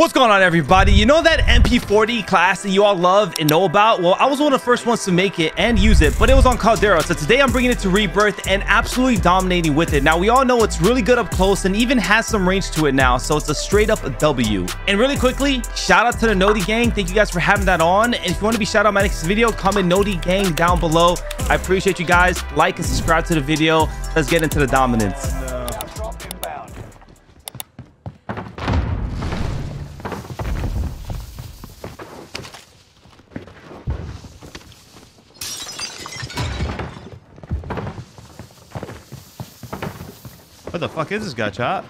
What's going on everybody? You know that MP40 class that you all love and know about? Well, I was one of the first ones to make it and use it, but it was on Caldera. So today I'm bringing it to Rebirth and absolutely dominating with it. Now we all know it's really good up close and even has some range to it now. So it's a straight up W. And really quickly, shout out to the Noti gang. Thank you guys for having that on. And if you want to be shout out my next video, comment Noti gang down below. I appreciate you guys. Like and subscribe to the video. Let's get into the dominance. Fuck is this guy, chop?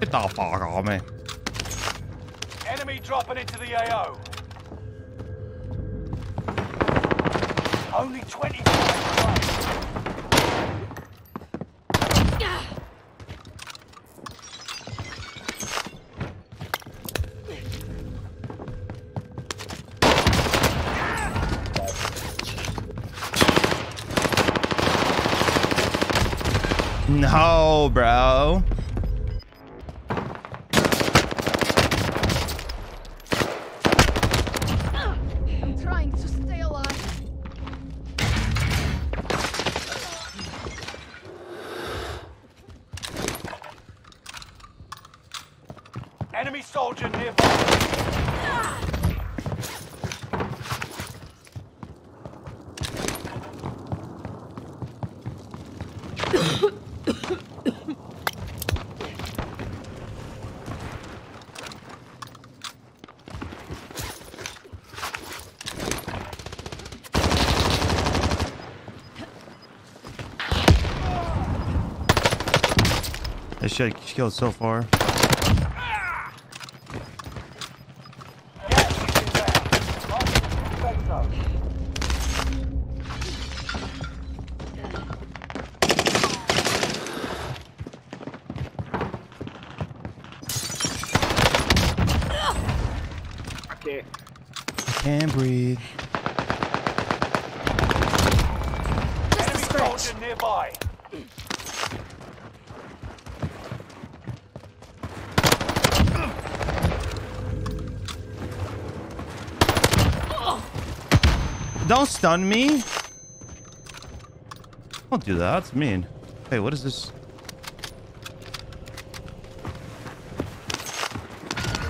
Get the fuck off me. Enemy dropping into the AO. Only 25 bro. I'm trying to stay alive. Enemy soldier nearby. This shit killed so far. Gas is inbound. Marking the safe zone. Can't breathe. Enemy soldier nearby. Don't stun me. Don't do that. That's mean. Hey, what is this?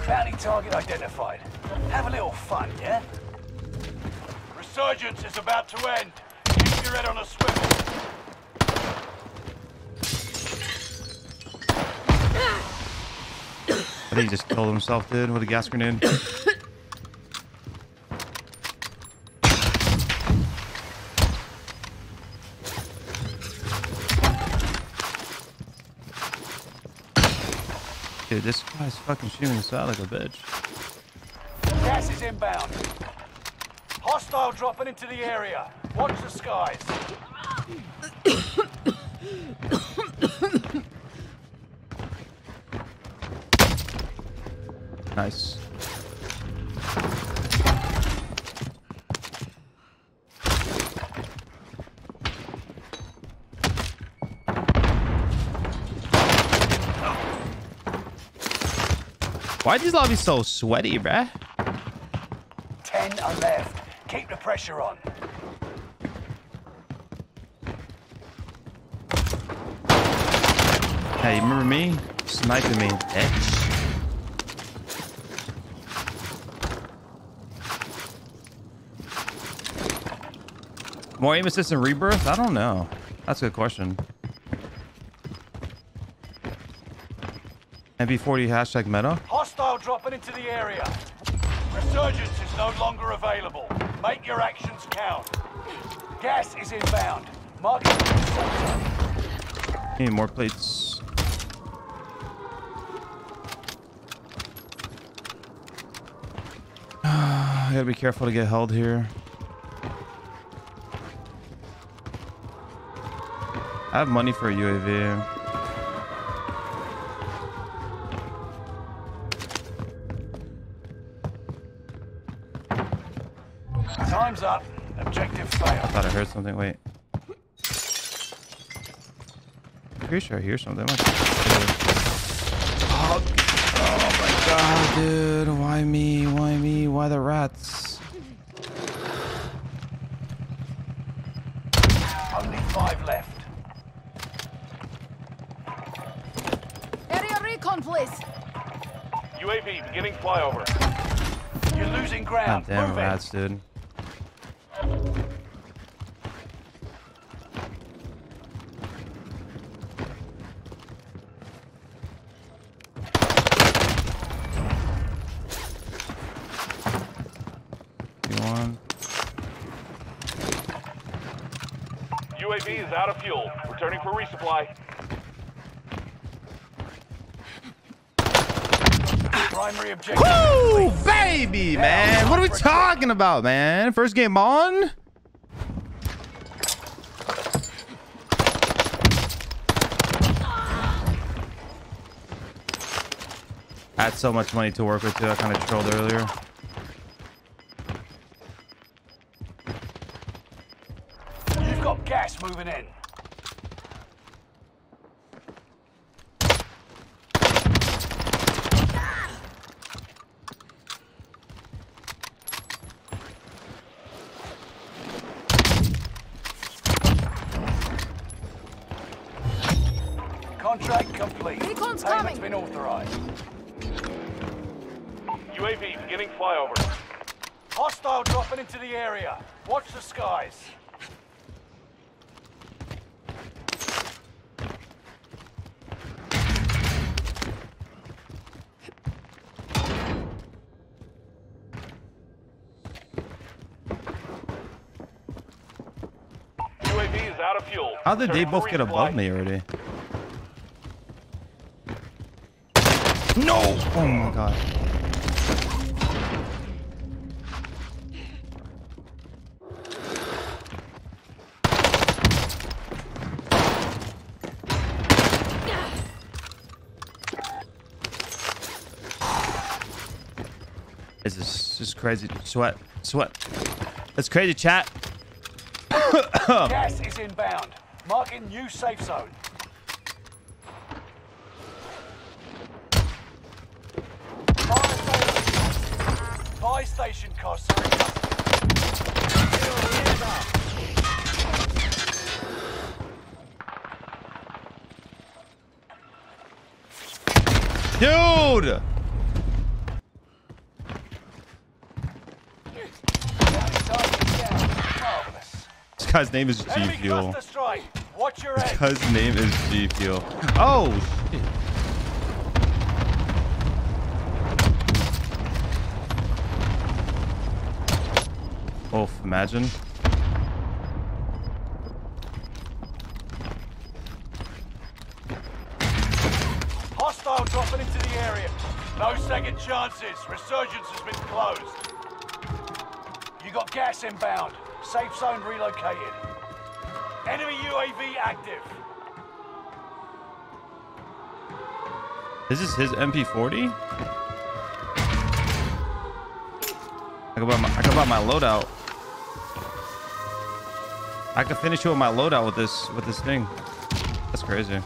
Bounty target identified. Have a little fun, yeah? Resurgence is about to end. Keep your head on a swivel. I think he just killed himself, dude, with a gas grenade. Dude, this guy's fucking shooting us out like a bitch. Gas is inbound. Hostile dropping into the area. Watch the skies. Nice. Why are these lobbies so sweaty, bruh? Ten are left. Keep the pressure on. Hey, you remember me? Sniping me, bitch. More aim assist in rebirth? I don't know. That's a good question. MP40 hashtag meta? Hostile dropping into the area. Resurgence is no longer available. Make your actions count. Gas is inbound. Mark it. the safe zone. Need more plates. I gotta be careful to get held here. I have money for a UAV. Heard something. Wait. I'm Pretty sure I hear something. Oh, oh my god, dude. Why me? Why me? Why the rats? Only five left. Area recon, please. UAV beginning flyover. You're losing ground. God damn Move it. rats, dude. Is out of. Returning for resupply. Primary objective. Woo, baby, man. What are we talking about, man? First game on? I had so much money to work with, too. I kind of trolled earlier. You've got gas moving in. Contract complete. Recon's Payment's coming. been authorized. UAV beginning flyover. Hostile dropping into the area. Watch the skies. UAV is out of fuel. How did they both get above me already? No! Oh my god. This is just crazy. Sweat. Sweat. That's crazy, chat. Gas is inbound. Marking new safe zone. Station. Costs are. Dude! This guy's name is G Fuel. cluster strike. Watch your This guy's name is G Fuel. Oh, shit. Oof, imagine. Hostile dropping into the area. No second chances. Resurgence has been closed. You got gas inbound. Safe zone relocated. Enemy UAV active. This is his MP40? I can buy my, I can buy my loadout. I can finish it with my loadout with this with this thing. That's crazy.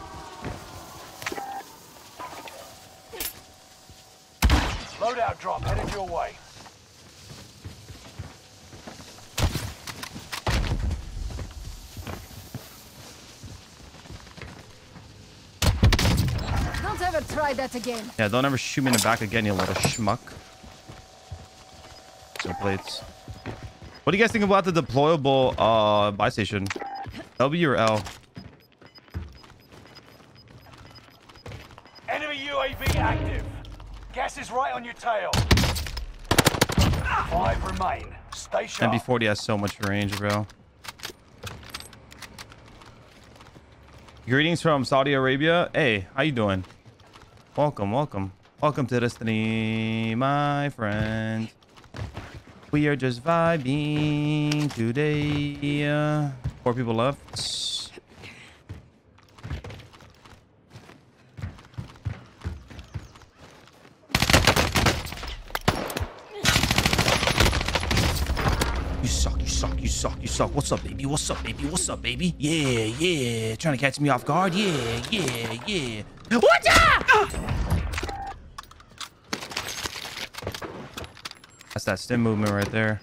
Loadout drop headed your way. Don't ever try that again. Yeah, don't ever shoot me in the back again, you little schmuck. No plates. What do you guys think about the deployable uh buy station? W or L? Enemy UAV active. Gas is right on your tail. Five remain. Stay sharp. MP40 has so much range, bro. Greetings from Saudi Arabia. Hey, how you doing? Welcome, welcome. Welcome to Destiny, my friend. We are just vibing today. Uh, four people left. You suck, you suck, you suck, you suck. What's up, baby? What's up, baby? What's up, baby? Yeah, yeah. Trying to catch me off guard? Yeah, yeah, yeah. What's up? That's that stim movement right there.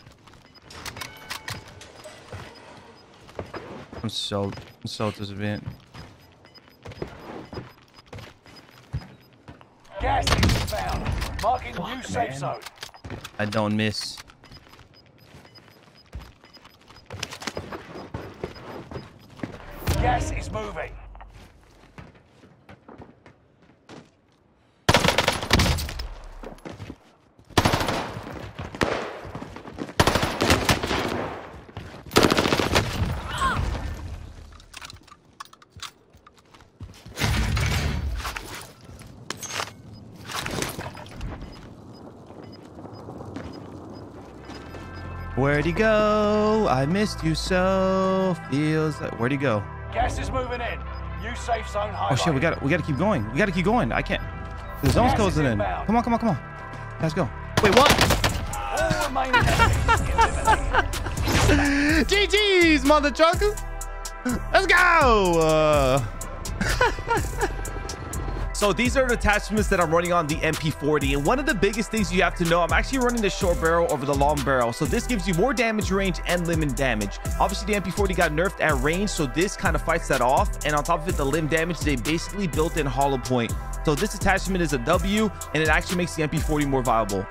I'm so, I'm so disadvantaged. Gas is found. Marking new safe zone. I don't miss. Gas is moving. Where'd he go? I missed you so. Feels like. Where'd he go? Gas is moving in. New safe zone highlighted. Oh shit, we got to we got to keep going. We got to keep going. I can't. The zone's Gas closing in. inbound. Come on, come on, come on. Let's go. Wait, what? All remaining enemies eliminated. GG's, mother trucker. Let's go. Uh... So these are the attachments that I'm running on the MP40. And one of the biggest things you have to know, I'm actually running the short barrel over the long barrel. So this gives you more damage range and limb damage. Obviously the MP40 got nerfed at range. So this kind of fights that off. And on top of it, the limb damage, they basically built in hollow point. So this attachment is a W and it actually makes the MP40 more viable.